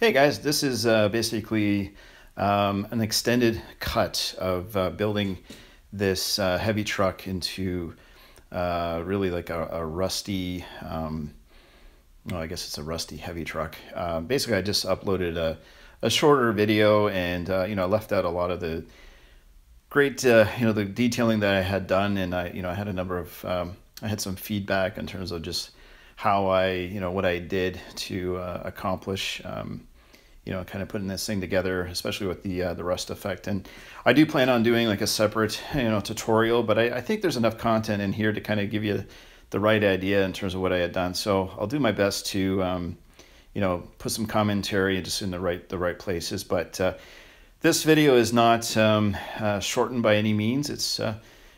Hey guys, this is uh, basically um, an extended cut of uh, building this uh, heavy truck into uh, really like a, a rusty, um, well, I guess it's a rusty heavy truck. Uh, basically, I just uploaded a, a shorter video and uh, you know I left out a lot of the great you know the detailing that I had done, and I you know I had a number of um, I had some feedback in terms of just how I you know what I did to uh, accomplish. Um, you know, kind of putting this thing together, especially with the uh, the rust effect. And I do plan on doing like a separate, you know, tutorial, but I, I think there's enough content in here to kind of give you the right idea in terms of what I had done. So I'll do my best to, um, you know, put some commentary just in the right the right places. But uh, this video is not um, uh, shortened by any means. It's, uh,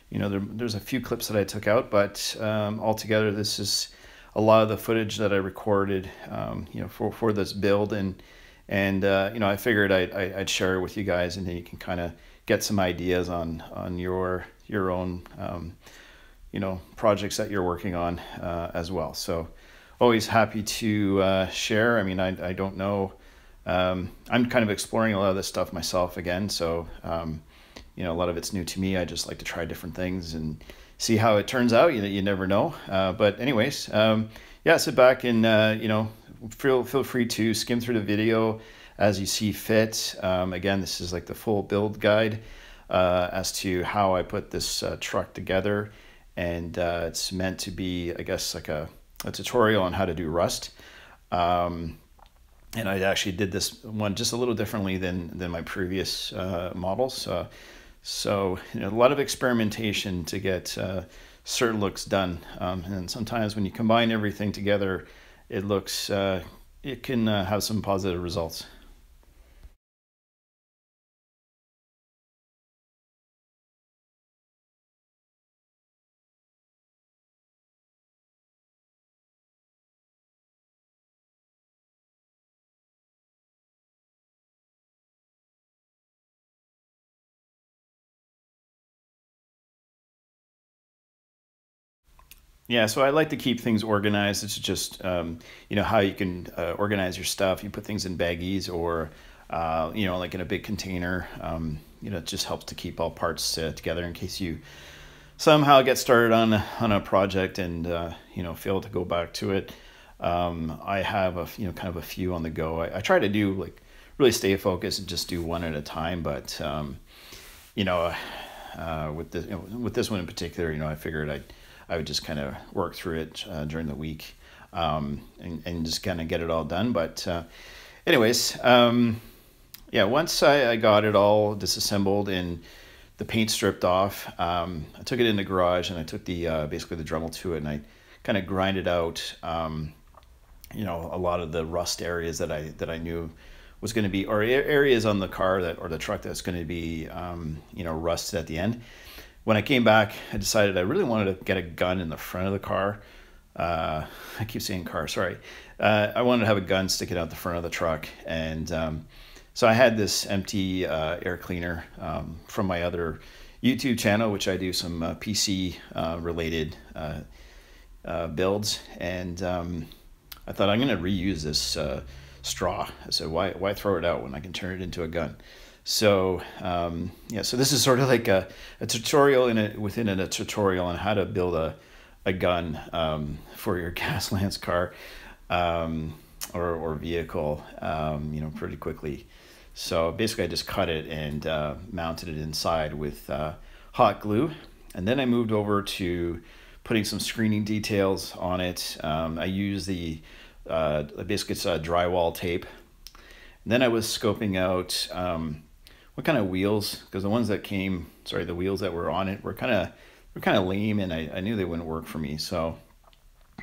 you know, there, there's a few clips that I took out, but um, altogether this is a lot of the footage that I recorded, um, you know, for, for this build and and uh, you know, I figured I'd, I'd share it with you guys, and then you can kind of get some ideas on on your your own um, you know projects that you're working on uh, as well. So always happy to uh, share. I mean, I I don't know. Um, I'm kind of exploring a lot of this stuff myself again, so um, you know a lot of it's new to me. I just like to try different things and see how it turns out. You you never know. Uh, but anyways, um, yeah, sit back and uh, you know feel feel free to skim through the video as you see fit. Um, again, this is like the full build guide uh, as to how I put this uh, truck together, and uh, it's meant to be, I guess, like a, a tutorial on how to do Rust. Um, and I actually did this one just a little differently than than my previous uh, models. So you know, a lot of experimentation to get uh, certain looks done, um, and sometimes when you combine everything together it looks uh, it can uh, have some positive results. Yeah, so I like to keep things organized. It's just um, you know how you can uh, organize your stuff. You put things in baggies or uh, you know like in a big container. Um, you know, it just helps to keep all parts uh, together in case you somehow get started on on a project and uh, you know fail to go back to it. Um, I have a you know kind of a few on the go. I, I try to do like really stay focused and just do one at a time. But um, you know, uh, with this you know, with this one in particular, you know, I figured I'd I would just kind of work through it uh, during the week um, and, and just kind of get it all done. But, uh, anyways, um, yeah, once I, I, got it all disassembled and the paint stripped off, um, I took it in the garage and I took the uh, basically the Dremel to it and I kind of grinded out, um, you know, a lot of the rust areas that I that I knew was going to be or areas on the car that or the truck that's going to be um, you know rusted at the end when I came back, I decided I really wanted to get a gun in the front of the car. Uh, I keep saying car, sorry. Uh, I wanted to have a gun sticking out the front of the truck. And um, so I had this empty uh, air cleaner um, from my other YouTube channel, which I do some uh, PC uh, related uh, builds. And um, I thought I'm going to reuse this straw. I said, why, why throw it out when I can turn it into a gun? So um, yeah, so this is sort of like a, a tutorial in it within a, a tutorial on how to build a, a gun um, for your Gaslands car um, or, or vehicle, um, you know, pretty quickly. So basically I just cut it and uh, mounted it inside with uh, hot glue. And then I moved over to putting some screening details on it. Um, I use the, uh, basically it's a drywall tape. And then I was scoping out um, what kind of wheels because the ones that came sorry the wheels that were on it were kind of were kind of lame and I, I knew they wouldn't work for me. So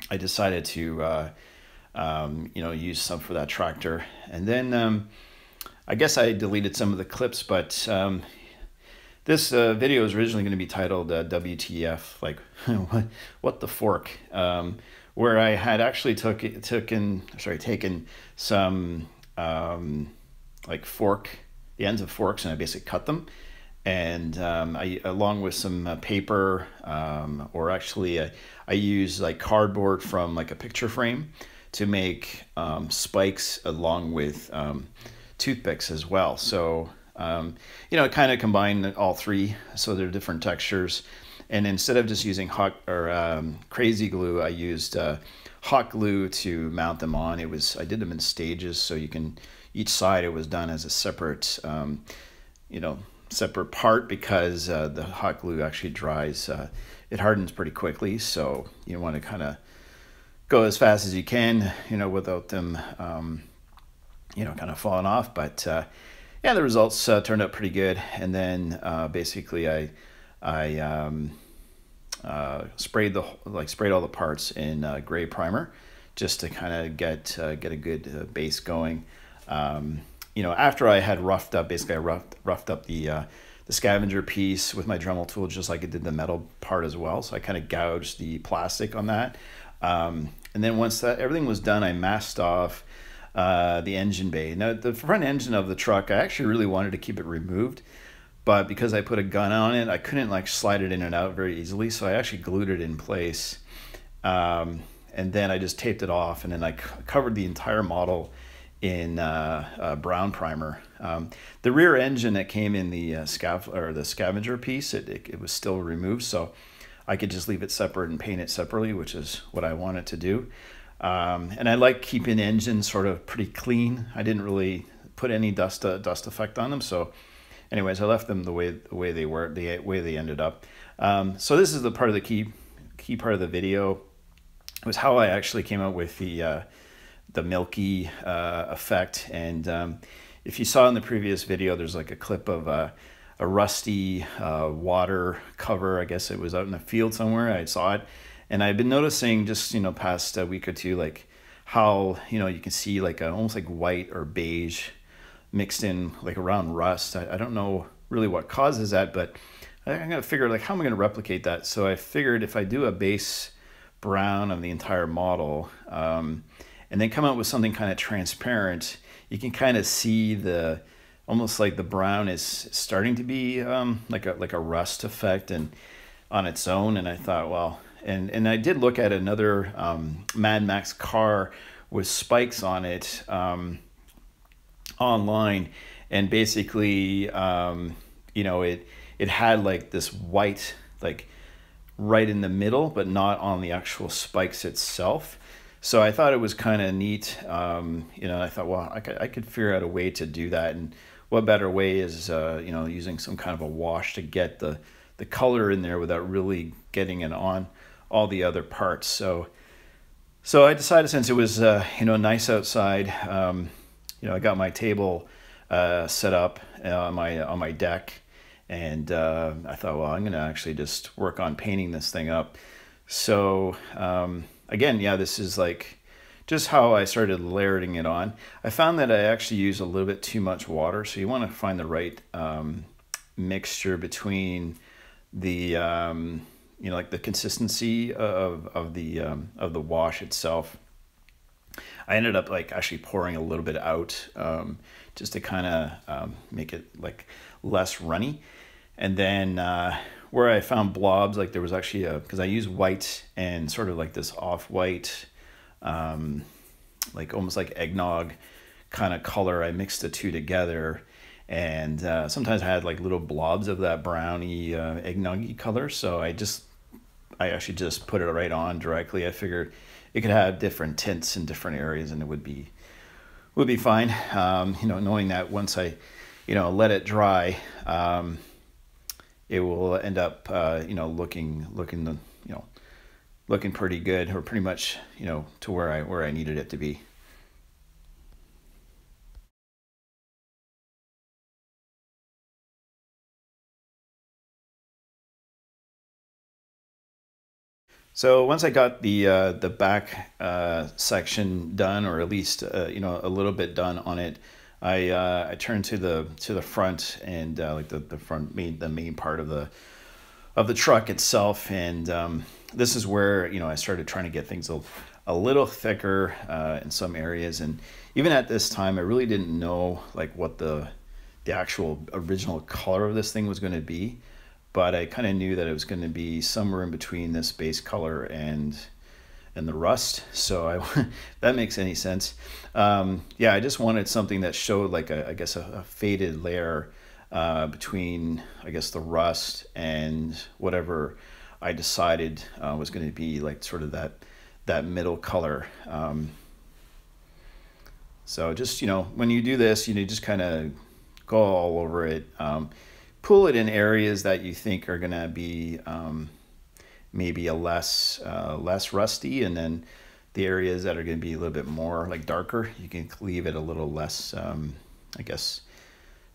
I decided to uh, um, you know use some for that tractor. And then um, I guess I deleted some of the clips but um, this uh, video was originally going to be titled uh, WTF like what, what the fork? Um, where I had actually took taken sorry taken some um, like fork the ends of forks and I basically cut them. And um, I, along with some uh, paper, um, or actually, uh, I use like cardboard from like a picture frame to make um, spikes along with um, toothpicks as well. So, um, you know, kind of combine all three so they're different textures. And instead of just using hot or um, crazy glue, I used uh, hot glue to mount them on. It was I did them in stages, so you can each side it was done as a separate, um, you know, separate part because uh, the hot glue actually dries. Uh, it hardens pretty quickly, so you want to kind of go as fast as you can, you know, without them, um, you know, kind of falling off. But uh, yeah, the results uh, turned out pretty good. And then uh, basically, I I um, uh, sprayed the like sprayed all the parts in gray primer just to kind of get get a good base going. Um, you know, after I had roughed up, basically I roughed roughed up the the scavenger piece with my Dremel tool, just like I did the metal part as well. So I kind of gouged the plastic on that. Um, and then once that everything was done, I masked off uh, the engine bay. Now the front engine of the truck, I actually really wanted to keep it removed, but because I put a gun on it, I couldn't like slide it in and out very easily. So I actually glued it in place, um, and then I just taped it off, and then I covered the entire model in uh, uh, brown primer. Um, the rear engine that came in the uh, scav or the scavenger piece, it, it, it was still removed, so I could just leave it separate and paint it separately, which is what I wanted to do. Um, and I like keeping engines sort of pretty clean. I didn't really put any dust uh, dust effect on them, so anyways, I left them the way the way they were, the way they ended up. Um, so this is the part of the key key part of the video. It was how I actually came up with the uh, the milky uh, effect. And um, if you saw in the previous video, there's like a clip of uh, a rusty uh, water cover. I guess it was out in the field somewhere. I saw it, and I've been noticing just you know past a week or two like how you know you can see like a, almost like white or beige mixed in like around rust. I, I don't know really what causes that, but I'm gonna figure like how am I gonna replicate that? So I figured if I do a base brown of the entire model, um, and then come out with something kind of transparent, you can kind of see the almost like the brown is starting to be um, like a like a rust effect and on its own. And I thought, well, and and I did look at another um, Mad Max car with spikes on it um, online, and basically, um, you know, it it had like this white like right in the middle, but not on the actual spikes itself. So I thought it was kind of neat. Um, you know, I thought, well, I could, I could figure out a way to do that. And what better way is, uh, you know, using some kind of a wash to get the, the color in there without really getting it on all the other parts. So, so I decided since it was, uh, you know, nice outside, um, you know, I got my table uh, set up uh, on my, on my deck. And uh, I thought, well, I'm going to actually just work on painting this thing up. So, um, again, yeah, this is like just how I started layering it on. I found that I actually use a little bit too much water, so you want to find the right um, mixture between the um, you know like the consistency of of the um, of the wash itself. I ended up like actually pouring a little bit out um, just to kind of um, make it like less runny, and then. Uh, where I found blobs, like there was actually a, because I use white and sort of like this off-white, um, like almost like eggnog kind of color. I mixed the two together and uh, sometimes I had like little blobs of that browny uh, eggnoggy color. So I just, I actually just put it right on directly. I figured it could have different tints in different areas and it would be, would be fine. Um, you know, knowing that once I, you know, let it dry, um, it will end up uh, you know looking looking the you know looking pretty good or pretty much you know to where I where I needed it to be. So once I got the uh, the back uh, section done, or at least uh, you know a little bit done on it, I uh, I turned to the to the front and uh, like the, the front main the main part of the of the truck itself, and um, this is where you know I started trying to get things a, a little thicker uh, in some areas, and even at this time I really didn't know like what the the actual original color of this thing was going to be, but I kind of knew that it was going to be somewhere in between this base color and and the rust. So I, that makes any sense. Um, yeah, I just wanted something that showed like a, I guess a, a faded layer uh, between I guess the rust and whatever I decided uh, was going to be like sort of that that middle color. Um, so just you know when you do this, you know just kind of go all over it. Um, pull it in areas that you think are going to be um, maybe a less uh, less rusty, and then the areas that are going to be a little bit more like darker, you can leave it a little less, um, I guess,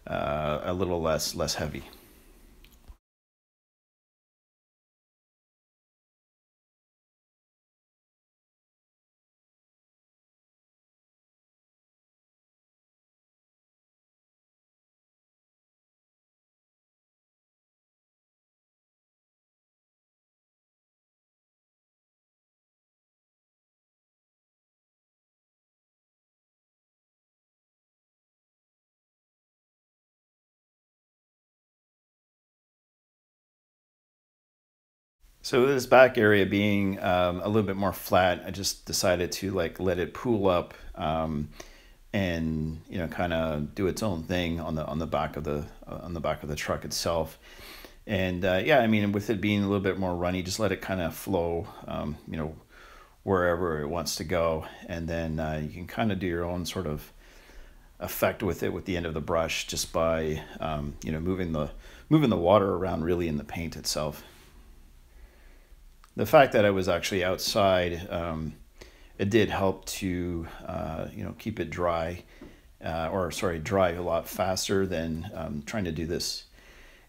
uh, a little less less heavy. So this back area being um, a little bit more flat, I just decided to like let it pool up um, and you know kind of do its own thing on the on the back of the uh, on the back of the truck itself. And uh, yeah, I mean with it being a little bit more runny, just let it kind of flow, um, you know, wherever it wants to go, and then uh, you can kind of do your own sort of effect with it with the end of the brush just by um, you know moving the moving the water around really in the paint itself the fact that I was actually outside, um, it did help to uh, you know keep it dry, uh, or sorry, dry a lot faster than um, trying to do this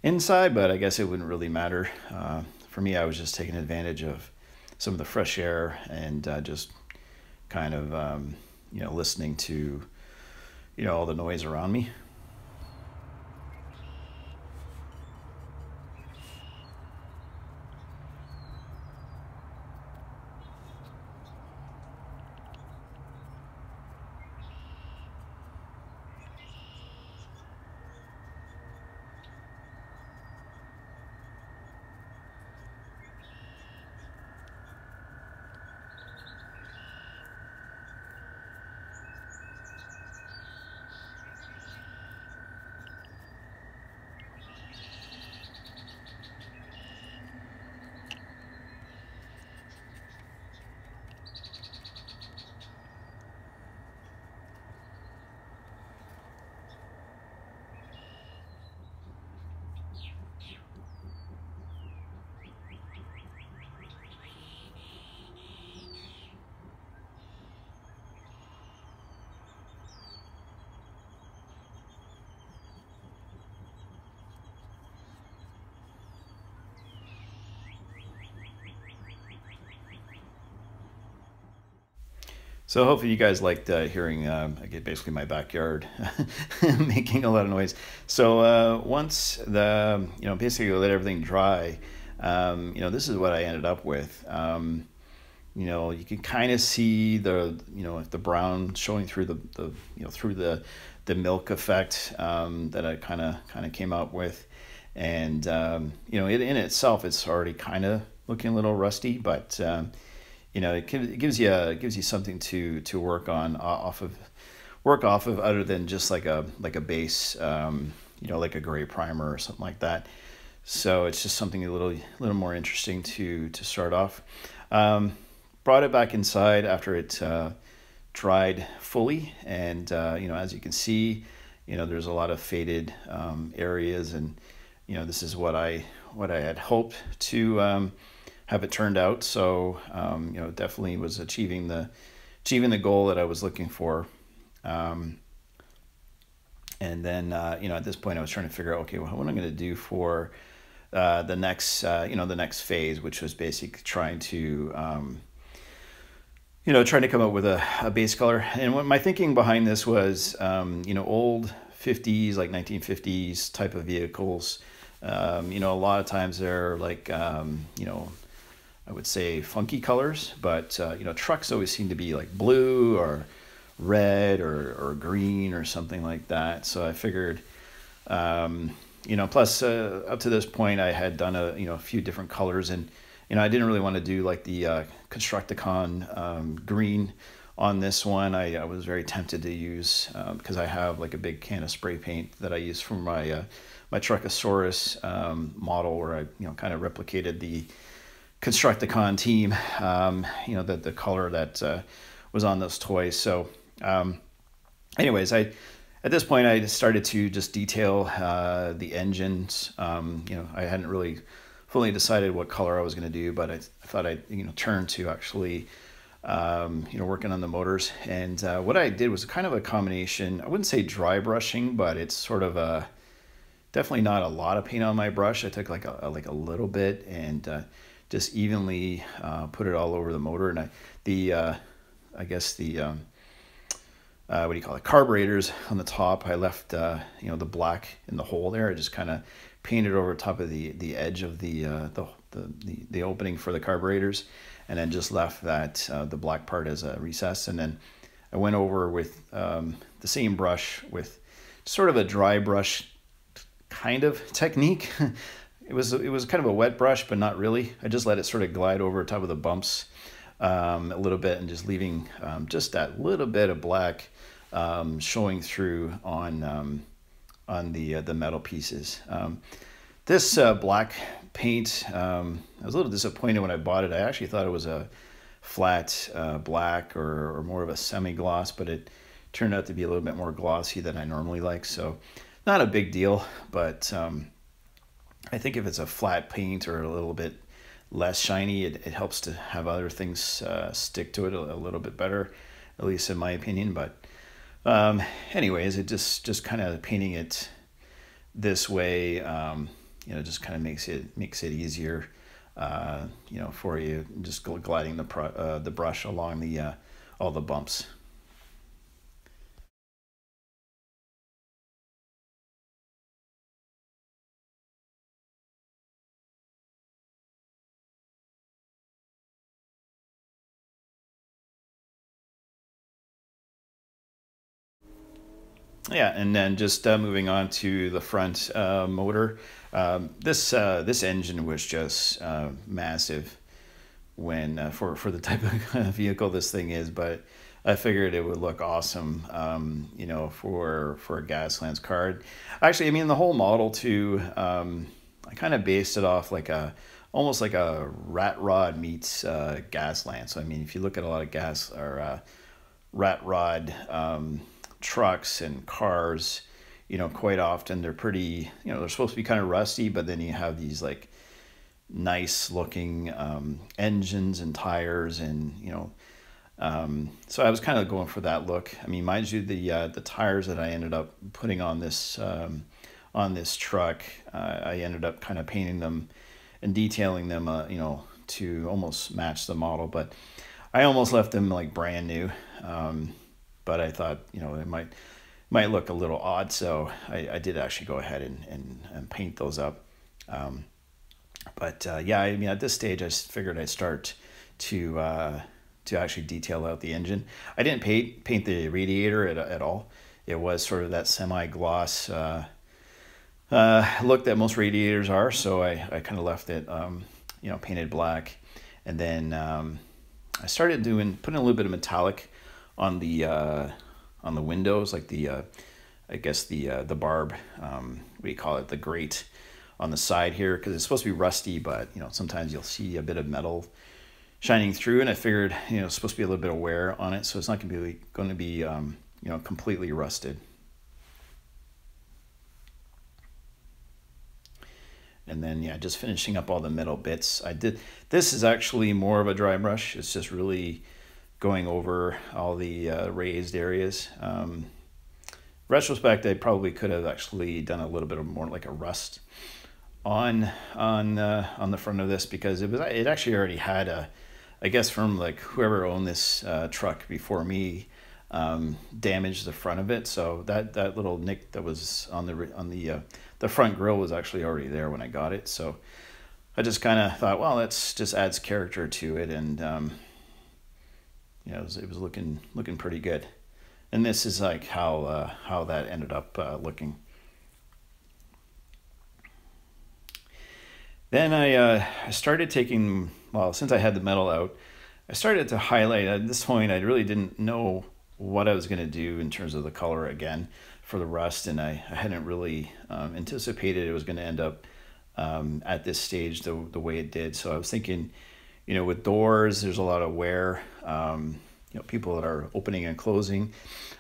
inside. But I guess it wouldn't really matter. Uh, for me, I was just taking advantage of some of the fresh air and uh, just kind of um, you know listening to you know all the noise around me. So hopefully you guys liked uh, hearing uh, basically my backyard making a lot of noise. So uh, once the you know basically let everything dry, um, you know this is what I ended up with. Um, you know you can kind of see the you know the brown showing through the, the you know through the the milk effect um, that I kind of kind of came up with, and um, you know it, in itself it's already kind of looking a little rusty, but um, you know, it, gives you a, gives you something to to work on off of work off of other than just like a like a base, um, you know, like a gray primer or something like that. So it's just something a little little more interesting to to start off. Um, brought it back inside after it uh, dried fully, and uh, you know, as you can see, you know, there's a lot of faded um, areas, and you know, this is what I what I had hoped to um, have it turned out. So um, you know, definitely was achieving the achieving the goal that I was looking for. Um, and then uh, you know, at this point, I was trying to figure out, okay, well, what am I going to do for uh, the next uh, you know the next phase, which was basically trying to um, you know trying to come up with a, a base color. And what my thinking behind this was, um, you know, old 50s like 1950s type of vehicles. Um, you know, a lot of times they're like, um, you know, I would say funky colors, but uh, you know trucks always seem to be like blue or red or, or green or something like that. So I figured, um, you know, plus uh, up to this point I had done a you know a few different colors and you know, I didn't really want to do like the uh, Constructicon um, green on this one. I, I, was very tempted to use because um, I have like a big can of spray paint that I use for my uh, my Truckosaurus um, model, where I you know kind of replicated the Constructicon team, um, you know, the the color that uh, was on those toys. So, um, anyways, I at this point I started to just detail uh, the engines. Um, you know, I hadn't really fully decided what color I was going to do, but I, I, thought I'd you know turn to actually um, you know working on the motors. And uh, what I did was kind of a combination. I wouldn't say dry brushing, but it's sort of a definitely not a lot of paint on my brush. I took like a, like a little bit and uh, just evenly uh, put it all over the motor. And I, the uh, I guess the um, uh, what do you call it carburetors on the top. I left uh, you know the black in the hole there. I just kind of painted over top of the the edge of the, uh, the, the the the opening for the carburetors, and then just left that uh, the black part as a recess. And then I went over with um, the same brush with sort of a dry brush kind of technique. it was it was kind of a wet brush, but not really. I just let it sort of glide over top of the bumps um, a little bit and just leaving um, just that little bit of black um, showing through on um, on the uh, the metal pieces. Um, this uh, black paint, um, I was a little disappointed when I bought it. I actually thought it was a flat uh, black or, or more of a semi-gloss, but it turned out to be a little bit more glossy than I normally like. So not a big deal, but I think if it's a flat paint or a little bit less shiny, it, it helps to have other things uh, stick to it a, a, little bit better, at least in my opinion. But um, anyways, it just just kind of painting it this way, um, you know, just kind of makes it makes it easier, uh, you know, for you just gliding the pro, uh, the brush along the uh, all the bumps. Yeah, and then just uh, moving on to the front uh, motor. Um, this uh, this engine was just uh, massive when uh, for for the type of vehicle this thing is, but I figured it would look awesome, um, you know, for for a Gaslands card. Actually, I mean the whole model too. Um, I kind of based it off like a almost like a rat rod meets uh, Gasland. So I mean, if you look at a lot of gas or uh, rat rod um, trucks and cars, you know, quite often they're pretty, you know, they're supposed to be kind of rusty, but then you have these like nice looking um, engines and tires and, you know, um, so I was kind of going for that look. I mean, mind you, the uh, the tires that I ended up putting on this um, on this truck, uh, I ended up kind of painting them and detailing them, uh, you know, to almost match the model. But I almost left them like brand new. Um, but I thought you know it might might look a little odd, so I, I did actually go ahead and, and, and paint those up. Um, but uh, yeah, I mean at this stage I figured I'd start to uh, to actually detail out the engine. I didn't paint paint the radiator at, at all. It was sort of that semi gloss uh, uh, look that most radiators are, so I, I kind of left it um, you know painted black, and then um, I started doing putting a little bit of metallic on the uh, on the windows, like the uh, I guess the uh, the barb, um, call it, the grate on the side here, because it's supposed to be rusty, but you know sometimes you'll see a bit of metal shining through, and I figured you know it's supposed to be a little bit of wear on it, so it's not going to be going to be um, you know completely rusted. and then yeah just finishing up all the metal bits i did this is actually more of a dry brush it's just really going over all the uh, raised areas. Um, retrospect, I probably could have actually done a little bit of more like a rust on on uh, on the front of this because it was it actually already had a I guess from like whoever owned this uh, truck before me um, damaged the front of it so that that little nick that was on the on the uh, the front grill was actually already there when I got it so I just kind of thought well that's just adds character to it and um, know, it was, it was looking looking pretty good. And this is like how uh, how that ended up uh, looking. Then I uh, I started taking well, since I had the metal out, I started to highlight. At this point, I really didn't know what I was going to do in terms of the color again for the rust, and I, I hadn't really um, anticipated it was going to end up um, at this stage the, the way it did. So I was thinking, you know, with doors, there's a lot of wear. Um, you know, people that are opening and closing.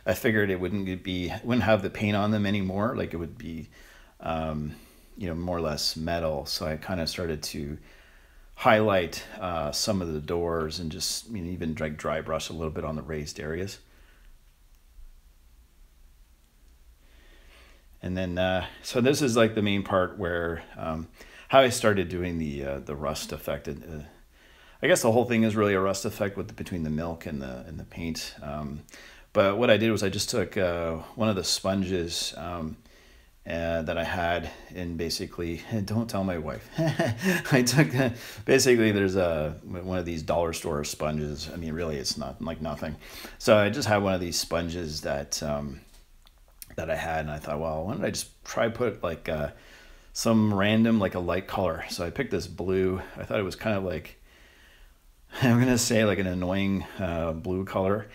I figured it wouldn't be wouldn't have the paint on them anymore. Like it would be, um, you know, more or less metal. So I kind of started to highlight uh, some of the doors and just you know, even drag dry brush a little bit on the raised areas. And then, uh, so this is like the main part where um, how I started doing the uh, the rust effect. I guess the whole thing is really a rust effect with between the milk and the and the paint. Um, but what I did was I just took uh, one of the sponges um, uh, that I had and basically don't tell my wife. I took basically there's a one of these dollar store sponges. I mean, really, it's not like nothing. So I just had one of these sponges that um, that I had, and I thought, well, why don't I just try put like uh, some random like a light color. So I picked this blue. I thought it was kind of like I'm gonna say like an annoying uh, blue color,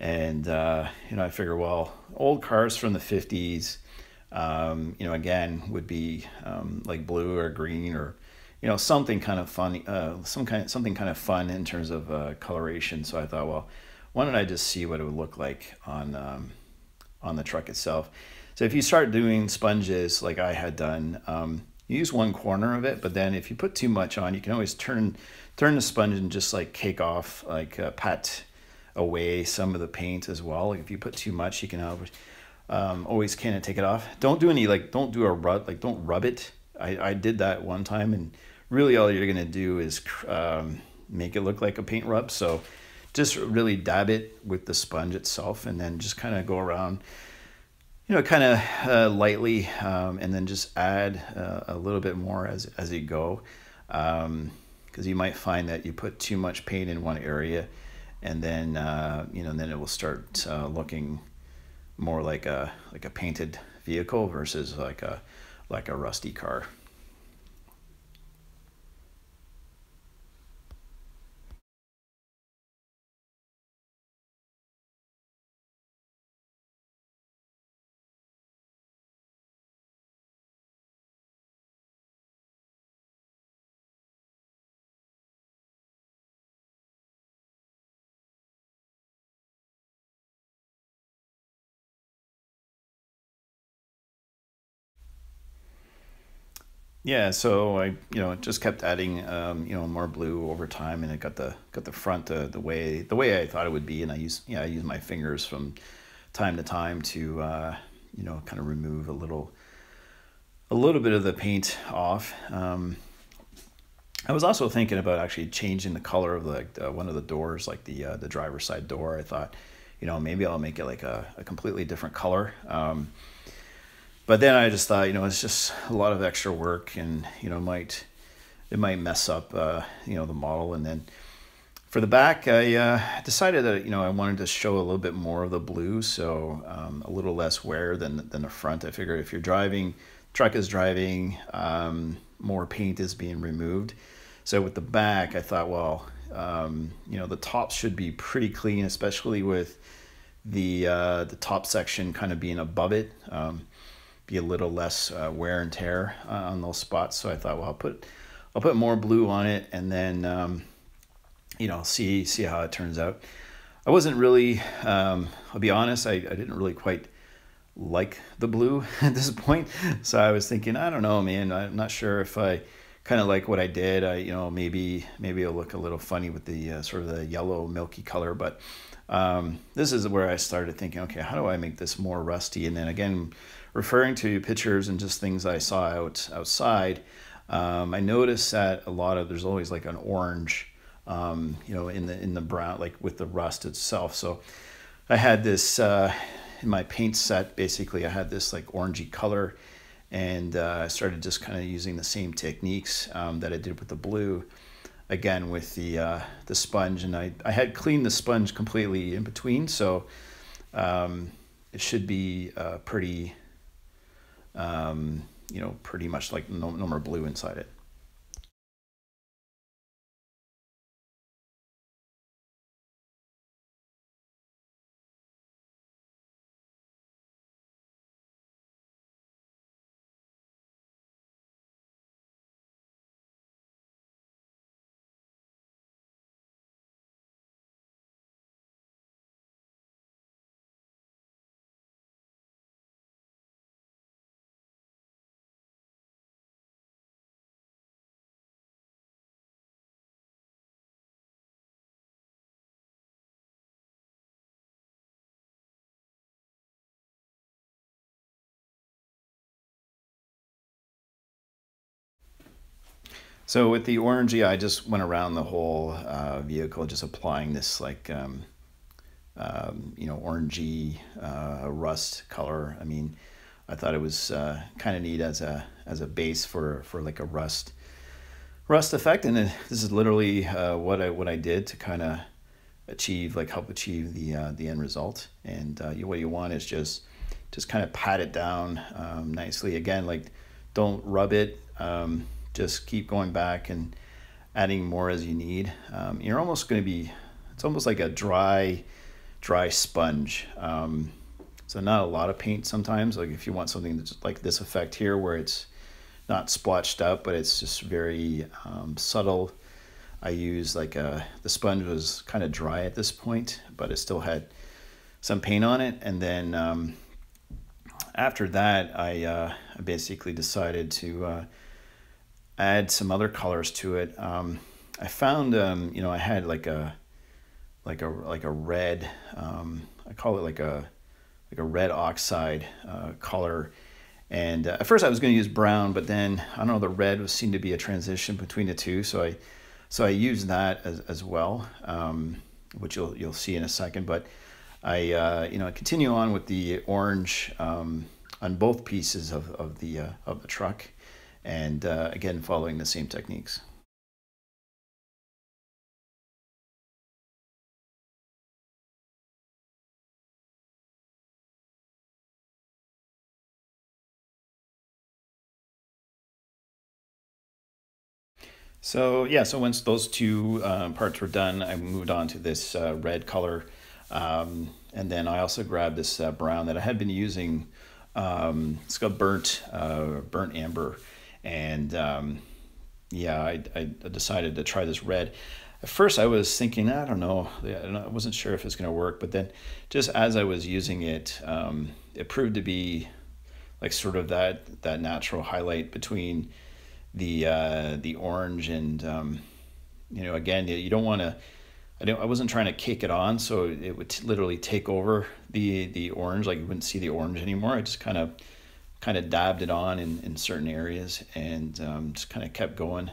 and uh, you know I figure well old cars from the 50s, um, you know again would be um, like blue or green or you know something kind of fun, uh, some kind something kind of fun in terms of uh, coloration. So I thought well why don't I just see what it would look like on um, on the truck itself. So if you start doing sponges like I had done. Um, use one corner of it, but then if you put too much on, you can always turn turn the sponge and just like cake off, like uh, pat away some of the paint as well. Like if you put too much, you can always, um, always kind of take it off. Don't do any like don't do a rub like don't rub it. I, I did that one time and really all you're gonna do is um, make it look like a paint rub. So just really dab it with the sponge itself and then just kind of go around you know, kind of uh, lightly, um, and then just add uh, a little bit more as as you go. Um, because you might find that you put too much paint in one area and then uh, you know then it will start uh, looking more like a like a painted vehicle versus like a like a rusty car. Yeah, so I, you know, just kept adding, um, you know, more blue over time, and it got the got the front uh, the way the way I thought it would be, and I use, yeah, I use my fingers from time to time to, uh, you know, kind of remove a little, a little bit of the paint off. Um, I was also thinking about actually changing the color of like the, one of the doors, like the uh, the driver's side door. I thought, you know, maybe I'll make it like a, a completely different color. Um, but then I just thought, you know, it's just a lot of extra work, and you know, might it might mess up, uh, you know, the model. And then for the back, I uh, decided that you know I wanted to show a little bit more of the blue, so um, a little less wear than than the front. I figured if you're driving, truck is driving, um, more paint is being removed. So with the back, I thought, well, um, you know, the top should be pretty clean, especially with the uh, the top section kind of being above it. Um, be a little less uh, wear and tear uh, on those spots. So I thought, well, I'll put I'll put more blue on it, and then um, you know see see how it turns out. I wasn't really, um, I'll be honest, I, I didn't really quite like the blue at this point. So I was thinking, I don't know, man, I'm not sure if I kind of like what I did. I, you know, maybe maybe it'll look a little funny with the uh, sort of the yellow milky color, but um, this is where I started thinking, okay, how do I make this more rusty? And then again, referring to pictures and just things I saw out outside, um, I noticed that a lot of there's always like an orange, um, you know, in the in the brown, like with the rust itself. So I had this uh, in my paint set. Basically, I had this like orangey color, and uh, I started just kind of using the same techniques um, that I did with the blue. Again with the uh, the sponge, and I I had cleaned the sponge completely in between, so um, it should be uh, pretty um, you know, pretty much like no, no more blue inside it. So with the orangey, I just went around the whole uh, vehicle, just applying this like, um, um, you know, orangey uh, rust color. I mean, I thought it was uh, kind of neat as a as a base for for like a rust rust effect, and this is literally uh, what I what I did to kind of achieve like help achieve the uh, the end result. And uh, you, what you want is just just kind of pat it down um, nicely. Again, like don't rub it. Um, just keep going back and adding more as you need. Um, you're almost going to be, it's almost like a dry, dry sponge. Um, so not a lot of paint sometimes. Like if you want something that's like this effect here, where it's not splotched up, but it's just very um, subtle. I use like a, the sponge was kind of dry at this point, but it still had some paint on it. And then um, after that, I, uh, basically decided to uh, add some other colors to it. Um, I found, um, you know, I had like a, like a like a red, um, I call it like a, like a red oxide uh, color. And uh, at first I was going to use brown, but then I don't know, the red was seemed to be a transition between the two, so I, so I used that as, as well, um, which you'll you'll see in a second. But I, uh, you know, continue on with the orange um, on both pieces of, of the uh, of the truck and uh, again following the same techniques. So yeah, so once those two uh, parts were done, I moved on to this uh, red color. Um, and then I also grabbed this uh, brown that I had been using. Um, it's called burnt, uh, burnt umber and um, yeah, I, I decided to try this red. At first, I was thinking, I don't know, I wasn't sure if it's going to work, but then just as I was using it, um, it proved to be like sort of that that natural highlight between the uh, the orange and um, you know again you don't want to I don't I wasn't trying to cake it on so it would literally take over the the orange. Like you wouldn't see the orange anymore. I just kind of kind of dabbed it on in, in certain areas and um, just kind of kept going.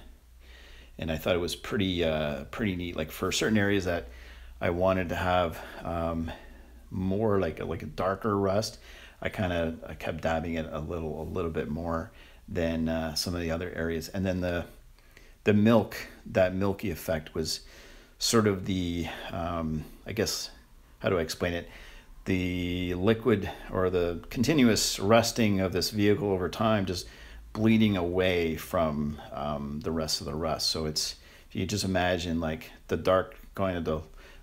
And I thought it was pretty uh, pretty neat. Like for certain areas that I wanted to have um, more like a, like a darker rust, I kind of I kept dabbing it a little a little bit more than uh, some of the other areas. And then the the milk that milky effect was sort of the um, I guess how do I explain it? The liquid or the continuous rusting of this vehicle over time just bleeding away from um, the rest of the rust. So it's if you just imagine like the dark going into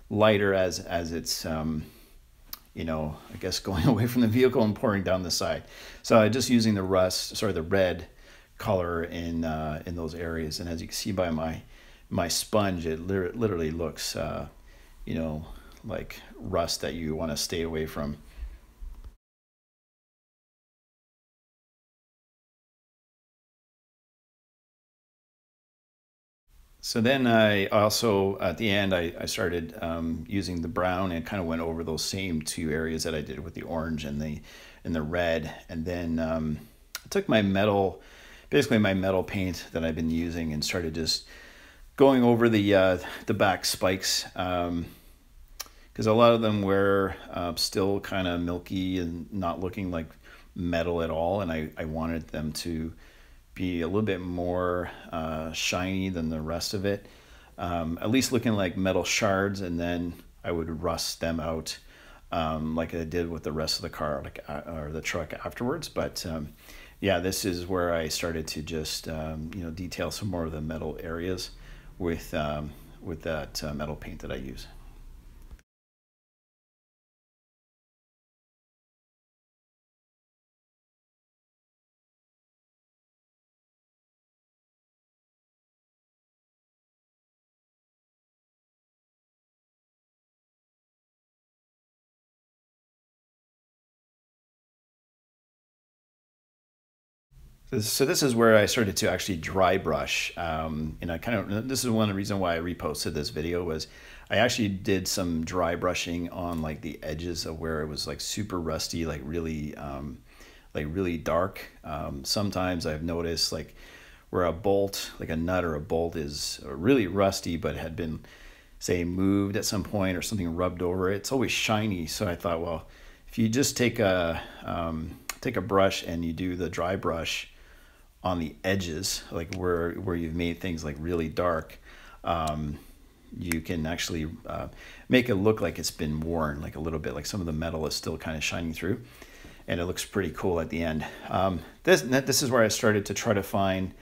lighter as as it's um, you know I guess going away from the vehicle and pouring down the side. So I just using the rust, sorry, the red color in uh, in those areas, and as you can see by my my sponge, it literally looks uh, you know like rust that you want to stay away from. So then I also, at the end, I, I started um, using the brown and kind of went over those same two areas that I did with the orange and the, and the red. And then um, I took my metal, basically my metal paint that I've been using and started just going over the, uh, the back spikes. Um, because a lot of them were uh, still kind of milky and not looking like metal at all and I, I wanted them to be a little bit more uh, shiny than the rest of it um, at least looking like metal shards and then I would rust them out um, like I did with the rest of the car like uh, or the truck afterwards but um, yeah this is where I started to just um, you know detail some more of the metal areas with um, with that uh, metal paint that I use. So this is where I started to actually dry brush. Um, and I kind of, this is one of the reasons why I reposted this video was I actually did some dry brushing on like the edges of where it was like super rusty, like really, um, like really dark. Um, sometimes I've noticed like where a bolt, like a nut or a bolt, is really rusty but had been, say, moved at some point or something rubbed over it. It's always shiny. So I thought, well, if you just take a um, take a brush and you do the dry brush on the edges, like where where you've made things like really dark, um, you can actually uh, make it look like it's been worn, like a little bit, like some of the metal is still kind of shining through, and it looks pretty cool at the end. Um, this this is where I started to try to find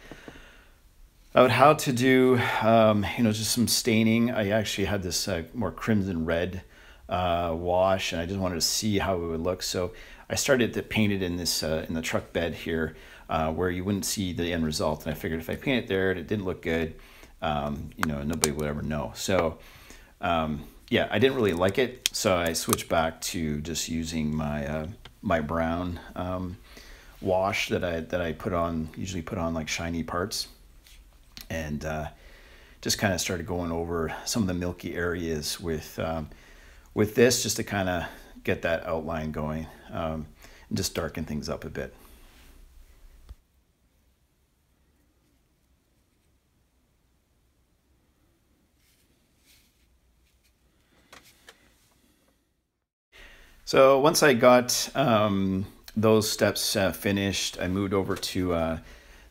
out how to do, um, you know, just some staining. I actually had this uh, more crimson red uh, wash, and I just wanted to see how it would look. So I started to paint it in this uh, in the truck bed here, uh, where you wouldn't see the end result. And I figured if I paint it there and it didn't look good, um, you know, nobody would ever know. So um, yeah, I didn't really like it, so I switched back to just using my uh, my brown um, wash that I that I put on usually put on like shiny parts, and uh, just kind of started going over some of the milky areas with um, with this just to kind of get that outline going um, and just darken things up a bit. So once I got um, those steps uh, finished, I moved over to uh,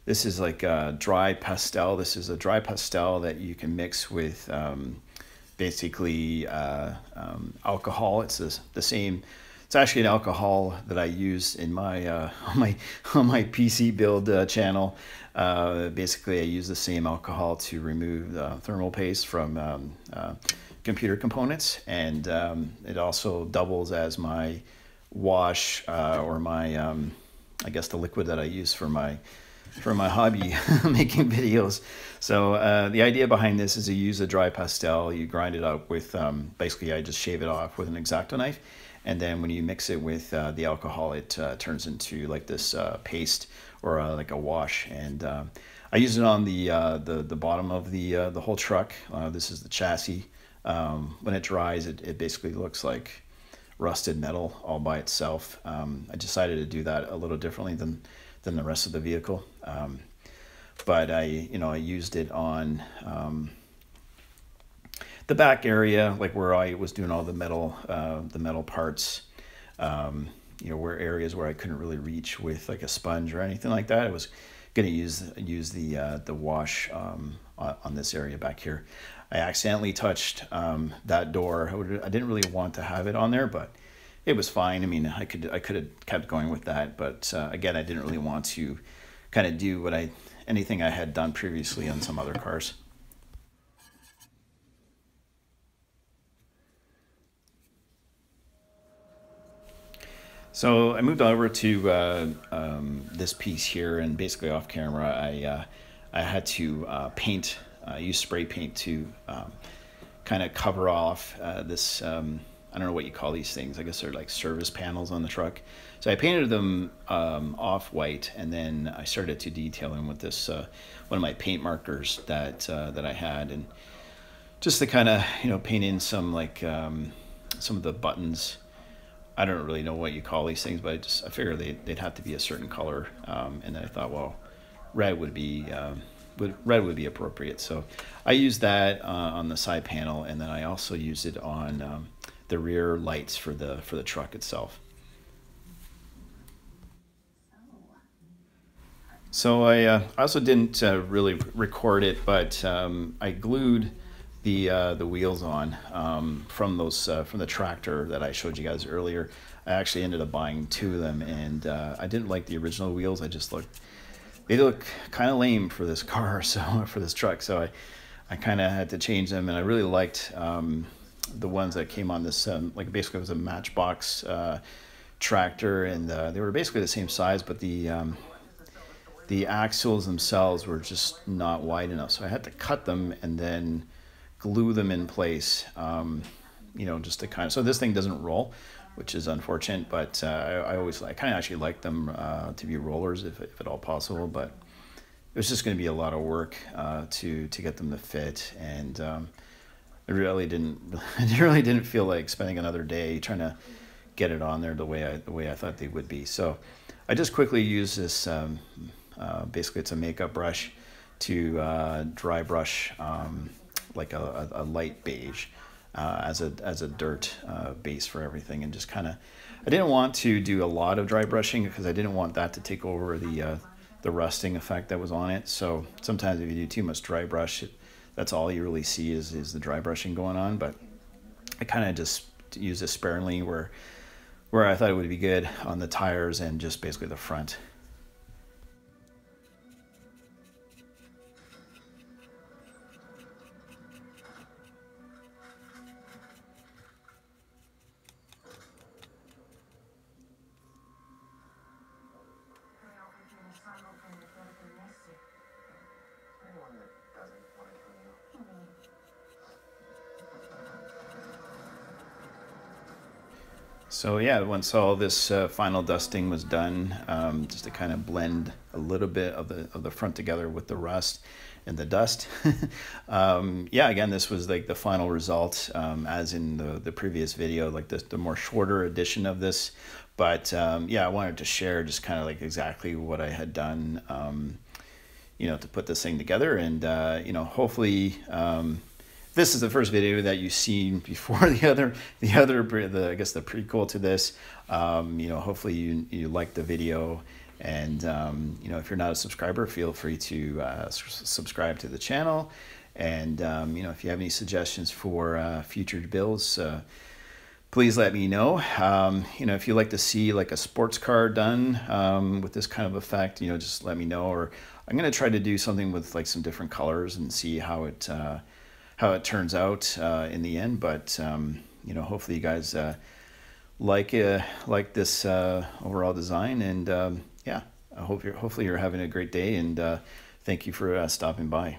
this is like a dry pastel. This is a dry pastel that you can mix with um, basically uh, um, alcohol. It's the, same. It's actually an alcohol that I use in my uh, on my on my PC build uh, channel. Uh, basically, I use the same alcohol to remove the thermal paste from um, uh, computer components, and um, it also doubles as my wash uh, or my um, I guess the liquid that I use for my for my hobby making videos. So uh, the idea behind this is you use a dry pastel, you grind it up with, um, basically I just shave it off with an X-Acto knife. And then when you mix it with uh, the alcohol, it uh, turns into like this uh, paste or uh, like a wash. And um, I use it on the, uh, the, the bottom of the, the whole truck. this is the chassis. Um, when it dries, it, it basically looks like rusted metal all by itself. Um, I decided to do that a little differently than than the rest of the vehicle. Um, but I, you know, I used it on um, the back area, like where I was doing all the metal, uh, the metal parts. Um, you know, where areas where I couldn't really reach with like a sponge or anything like that. I was going to use use the uh, the wash um, on this area back here. I accidentally touched um, that door. I didn't really want to have it on there, but it was fine. I mean, I could I could have kept going with that, but uh, again, I didn't really want to kind of do what I anything I had done previously on some other cars. So I moved over to uh, um, this piece here, and basically off camera, I uh, I had to uh, paint, use spray paint to um, kind of cover off uh, this. Um, I don't know what you call these things. I guess they're like service panels on the truck. So I painted them um, off white, and then I started to detail them with this uh, one of my paint markers that uh, that I had, and just to kind of you know paint in some like um, some of the buttons. I don't really know what you call these things, but I just I figured they they'd have to be a certain color, um, and then I thought, well, red would be um, would red would be appropriate. So I use that uh, on the side panel, and then I also use it on um, the rear lights for the for the truck itself. So I uh, also didn't uh, really record it, but um, I glued the uh, the wheels on um, from those uh, from the tractor that I showed you guys earlier. I actually ended up buying two of them, and uh, I didn't like the original wheels. I just looked they look kind of lame for this car, so for this truck. So I I kind of had to change them, and I really liked um, the ones that came on this um, like basically it was a matchbox uh, tractor and uh, they were basically the same size but the um, the axles themselves were just not wide enough so I had to cut them and then glue them in place um, you know just to kind of so this thing doesn't roll which is unfortunate but uh, I, I, always I kind of actually like them uh, to be rollers if, if at all possible but it was just going to be a lot of work uh, to to get them to fit and um, I really didn't I really didn't feel like spending another day trying to get it on there the way I the way I thought they would be. So I just quickly used this. Um, uh, basically, it's a makeup brush. to uh, dry brush um, like a, a, a, light beige uh, as a as a dirt uh, base for everything, and just kind of. I didn't want to do a lot of dry brushing because I didn't want that to take over the uh, the rusting effect that was on it. So sometimes if you do too much dry brush, it, that's all you really see is is the dry brushing going on. But I kind of just use this sparingly where where I thought it would be good on the tires and just basically the front. So yeah, once all this uh, final dusting was done, um, just to kind of blend a little bit of the of the front together with the rust and the dust. um, yeah, again, this was like the final result, um, as in the the previous video, like the the more shorter edition of this. But um, yeah, I wanted to share just kind of like exactly what I had done, um, you know, to put this thing together, and uh, you know, hopefully um, this is the first video that you've seen before the other, the other, the I guess the prequel to this. Um, you know, hopefully you you like the video, and um, you know if you're not a subscriber, feel free to uh, subscribe to the channel, and um, you know if you have any suggestions for uh, future builds. Uh, please let me know. Um, you know, if you like to see like a sports car done um, with this kind of effect, you know, just let me know. Or I'm going to try to do something with like some different colors and see how it uh, how it turns out uh, in the end. But um, you know, hopefully you guys uh, like uh, like this uh, overall design, and um, yeah, I hope you're hopefully you're having a great day, and uh, thank you for uh, stopping by.